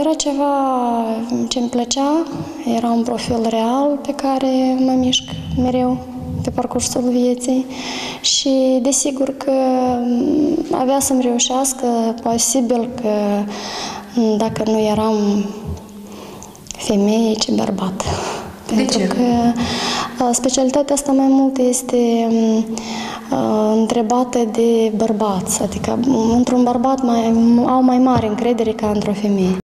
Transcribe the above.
Era ceva ce îmi plăcea, era un profil real pe care mă mișc mereu pe parcursul vieții și desigur că avea să-mi reușească, posibil că dacă nu eram femeie, ci bărbat. De Pentru ce? că specialitatea asta mai mult este întrebată de bărbați, adică într-un bărbat mai, au mai mare încredere ca într-o femeie.